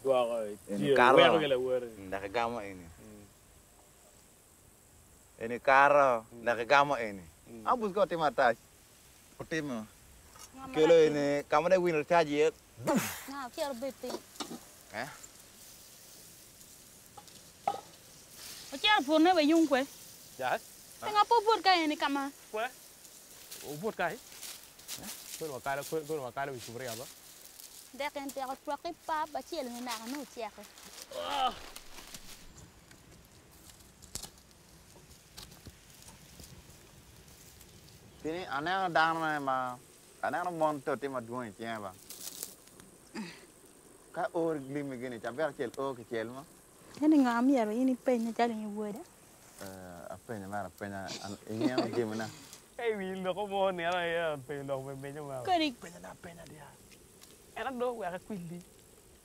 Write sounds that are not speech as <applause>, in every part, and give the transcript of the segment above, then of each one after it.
Dua ko. Ini karo. Wero gele wero. Nakagama ini. Ini karo, nakagama ini. Abus kau terima tas. Kalau ini kamu ada winner charge ya. Nga, kira bete. Eh? O kira purne ba yung kwe. Ja. Nga po pur ka ni kama. Kwe. O bot kai. Ko ma kala ko ko ma kala wi kubri aba. Dek en te ko ki pa ba chiel ni na no chiek. Sini aneh dang na ma. Aneh na monto dua ini ya bang. Ka or glim begini, campur cel o ke cel ma. Ni nga mi yaro ini pe ni jali ni woda. Eh, apa ini mara apa ini ini yang gimana? <laughs> Ei wi ndo ko mo ne ala ya pe ndo me me nyama. Ko ni Penya na. Era ndo wa ka kwindi.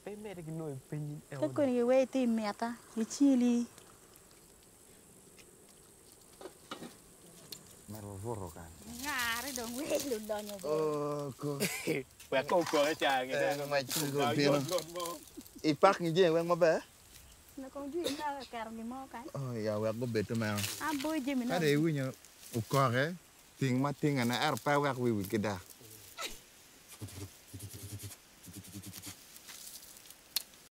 Pe me de <laughs> no penyi. ko ko ni we ti meta. Ni chili. Maro voro kan. Nga ri dong we lu do nyo bo. Oh, ko. Wa ko ko cha ke. Eh, mai chugo pino. Ipak ni je mabe. Na ko ju na kar ni mo kan. Oh, ya wa go betu ma. A boy je mi na. Ada ibu nya ukore. Ting ma ting ana er pa wa wi wi kedah.